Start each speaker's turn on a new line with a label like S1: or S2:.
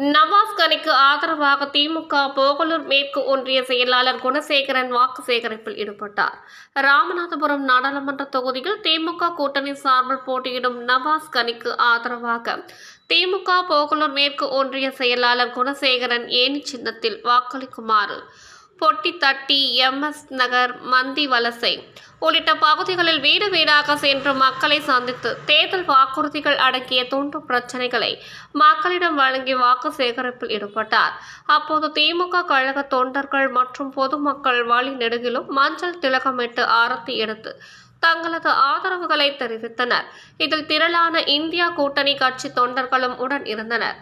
S1: நவாஸ் கனிக்கு ஆதரவாக திமுக போகலூர் மேற்கு ஒன்றிய செயலாளர் குணசேகரன் வாக்கு சேகரிப்பில் ஈடுபட்டார். ராமநாதபுரம் நாடாளுமன்ற தொகுதியில் திமுக கூட்டணி சார்பில் போட்டியிடும் நவாஸ் கனிக்கு ஆதரவாக திமுக போகலூர் மேற்கு ஒன்றிய செயலாளர் குணசேகரன் ஏணி சின்னத்தில் வாக்களிக்குமாறு பொட்டி தட்டி எம்எஸ் நகர் மந்தி வலசை. உள்ளிட்ட பகுதிகளில் வீடு வீடாக சென்று மக்களை சந்தித்து தேர்தல் வாக்குறுதிகள் அடங்கிய துண்டு பிரச்சனைகளை மக்களிடம் வழங்கி வாக்கு சேகரிப்பில் ஈடுபட்டார். அப்போது திமுக கழக தொண்டர்கள் மற்றும் பொதுமக்கள் வழி நெடுகிலும் மஞ்சள் திலகமிட்டு ஆரத்தி எடுத்து தங்களது ஆதரவுகளை தெரிவித்தனர். இதில் திரளான இந்தியா கூட்டணி கட்சி தொண்டர்களும் உடன் இருந்தனர்.